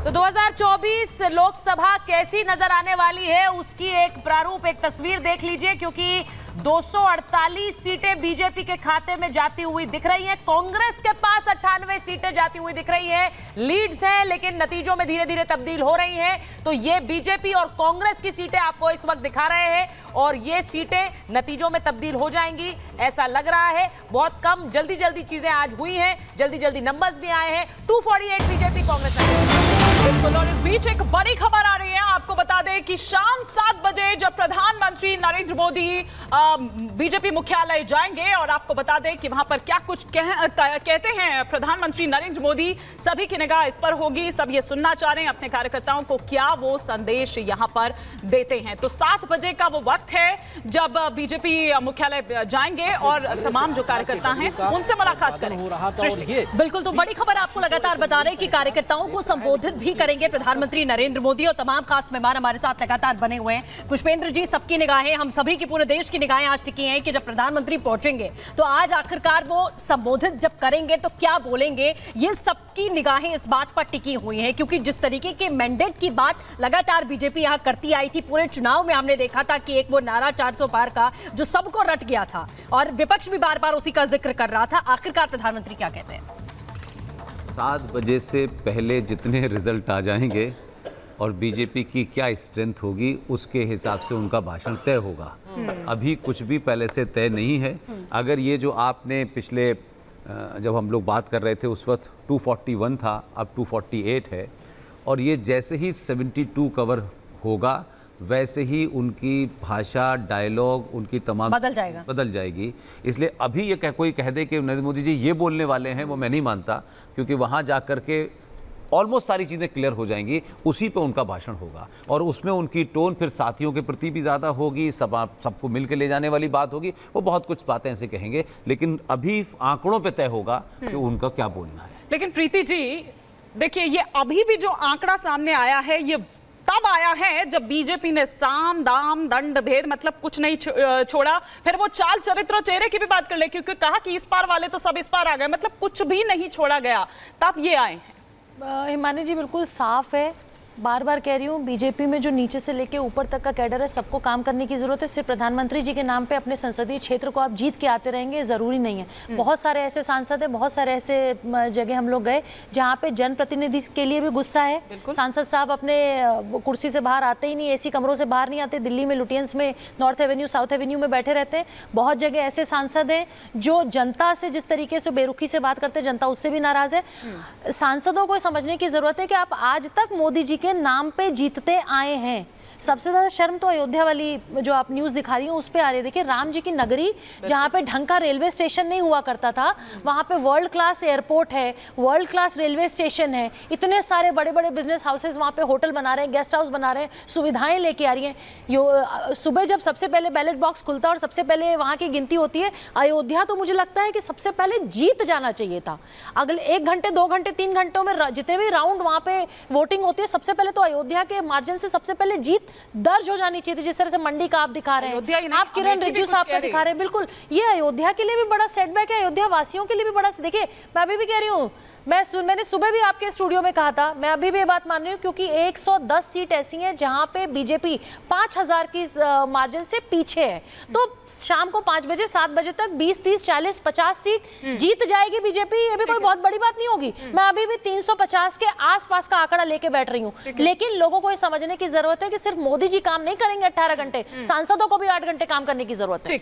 तो 2024 लोकसभा कैसी नज़र आने वाली है, उसकी एक प्रारूप, एक तस्वीर देख लीजिए, क्योंकि 248 सीटें बीजेपी के खाते में जाती हुई दिख रही हैं। कांग्रेस के पास अट्ठानवे सीटें जाती हुई दिख रही हैं। लीड्स हैं, लेकिन नतीजों में धीरे धीरे तब्दील हो रही हैं। तो ये बीजेपी और कांग्रेस की सीटें आपको इस वक्त दिखा रहे हैं, और ये सीटें नतीजों में तब्दील हो जाएँगी, ऐसा लग रहा है। बहुत कम जल्दी जल्दी चीज़ें आज हुई हैं जल्दी जल्दी नंबर्स भी आए हैं। 248 बीजेपी, कांग्रेस बीच एक बड़ी खबर कि शाम सात बजे जब प्रधानमंत्री नरेंद्र मोदी बीजेपी मुख्यालय जाएँगे और आपको बता दें कि वहाँ पर क्या कुछ कह, कहते हैं प्रधानमंत्री नरेंद्र मोदी सभी की निगाह इस पर होगी सब ये सुनना चाह रहे हैं अपने कार्यकर्ताओं को क्या वो संदेश यहाँ पर देते हैं। तो सात बजे का वो वक्त है जब बीजेपी मुख्यालय जाएँगे और तमाम जो कार्यकर्ता हैं उनसे मुलाकात करें। बिल्कुल तो बड़ी खबर आपको लगातार बता रहे हैं कि कार्यकर्ताओं को संबोधित भी करेंगे प्रधानमंत्री नरेंद्र मोदी और तमाम खास मेहमान हमारे साथ लगातार बने हुए हैं। पुष्पेंद्र जी, सबकी निगाहें, हम सभी की पूरे देश की निगाहें आज टिकी हैं कि जब प्रधानमंत्री पहुँचेंगे तो आज आखिरकार वो संबोधित जब करेंगे तो क्या बोलेंगे? ये सबकी निगाहें इस बात पर टिकी हुई हैं, क्योंकि जिस तरीके के मैंडेट की बात लगातार बीजेपी यहाँ करती आई थी, पूरे चुनाव में हमने देखा था कि एक वो नारा 400 पार का, जो सबको रट गया था, और विपक्ष भी बार बार उसी का ज़िक्र कर रहा था। आखिरकार प्रधानमंत्री क्या कहते हैं? सात बजे से पहले जितने रिज़ल्ट आ जाएँगे और बीजेपी की क्या स्ट्रेंथ होगी उसके हिसाब से उनका भाषण तय होगा। अभी कुछ भी पहले से तय नहीं है। अगर ये जो आपने पिछले जब हम लोग बात कर रहे थे उस वक्त 241 था अब 248 है। और ये जैसे ही 72 कवर होगा वैसे ही उनकी भाषा डायलॉग उनकी तमाम बदल जाएगा। बदल जाएगी। इसलिए अभी ये कह कोई कह दे कि नरेंद्र मोदी जी ये बोलने वाले हैं वो मैं नहीं मानता क्योंकि वहाँ जा कर के ऑलमोस्ट सारी चीज़ें क्लियर हो जाएँगी उसी पर उनका भाषण होगा। और उसमें उनकी टोन फिर साथियों के प्रति भी ज़्यादा होगी सब सबको मिल के ले जाने वाली बात होगी वो बहुत कुछ बातें ऐसे कहेंगे लेकिन अभी आंकड़ों पर तय होगा कि हम्म। उनका क्या बोलना है। लेकिन प्रीति जी देखिए ये अभी भी जो आंकड़ा सामने आया है ये तब आया है जब बीजेपी ने साम दाम दंड भेद मतलब कुछ नहीं छोड़ा फिर वो चाल चरित्र चेहरे की भी बात कर ले क्योंकि कहा कि इस पार वाले तो सब इस पार आ गए मतलब कुछ भी नहीं छोड़ा गया तब ये आए हैं। हिमानी जी बिल्कुल साफ़ है। बार बार कह रही हूँ बीजेपी में जो नीचे से लेके ऊपर तक का कैडर है सबको काम करने की ज़रूरत है। सिर्फ़ प्रधानमंत्री जी के नाम पे अपने संसदीय क्षेत्र को आप जीत के आते रहेंगे ज़रूरी नहीं है। हम्म। बहुत सारे ऐसे सांसद हैं बहुत सारे ऐसे जगह हम लोग गए जहाँ पे जनप्रतिनिधि के लिए भी गुस्सा है। सांसद साहब अपने कुर्सी से बाहर आते ही नहीं ऐसी कमरों से बाहर नहीं आते दिल्ली में लुटियंस में नॉर्थ एवेन्यू साउथ एवेन्यू में बैठे रहते हैं। बहुत जगह ऐसे सांसद हैं जो जनता से जिस तरीके से बेरुखी से बात करते हैं जनता उससे भी नाराज़ है। हम्म। सांसदों को समझने की ज़रूरत है कि आप आज तक मोदी जी के के नाम पे जीतते आए हैं। सबसे ज़्यादा शर्म तो अयोध्या वाली जो आप न्यूज़ दिखा रही हो उस पर आ रही है। देखिए राम जी की नगरी जहाँ पे ढंग का रेलवे स्टेशन नहीं हुआ करता था वहाँ पे वर्ल्ड क्लास एयरपोर्ट है वर्ल्ड क्लास रेलवे स्टेशन है इतने सारे बड़े बड़े बिज़नेस हाउसेज वहाँ पे होटल बना रहे हैं गेस्ट हाउस बना रहे हैं सुविधाएँ लेके आ रही हैं। सुबह जब सबसे पहले बैलेट बॉक्स खुलता है और सबसे पहले वहाँ की गिनती होती है अयोध्या तो मुझे लगता है कि सबसे पहले जीत जाना चाहिए था। अगले एक घंटे दो घंटे तीन घंटों में जितने भी राउंड वहाँ पे वोटिंग होती है सबसे पहले तो अयोध्या के मार्जिन से सबसे पहले जीत दर्ज हो जानी चाहिए थी जिस तरह से मंडी का आप दिखा रहे हैं। आप किरण रिज्जू साहब का दिखा रहे हैं बिल्कुल। ये अयोध्या के लिए भी बड़ा सेटबैक है अयोध्या वासियों के लिए भी बड़ा देखिए मैं अभी भी कह रही हूँ मैं सुन मैंने सुबह भी आपके स्टूडियो में कहा था मैं अभी भी ये बात मान रही हूँ क्योंकि 110 सीट ऐसी हैं जहाँ पे बीजेपी 5000 की मार्जिन से पीछे है। तो शाम को पाँच बजे सात बजे तक 20 30 40 50 सीट हम्म। जीत जाएगी बीजेपी ये भी कोई बहुत बड़ी बात नहीं होगी। हम्म। मैं अभी भी 350 के आसपास का आंकड़ा लेके बैठ रही हूँ। लेकिन लोगों को ये समझने की ज़रूरत है कि सिर्फ़ मोदी जी काम नहीं करेंगे अट्ठारह घंटे हम्म। सांसदों को भी आठ घंटे काम करने की ज़रूरत है।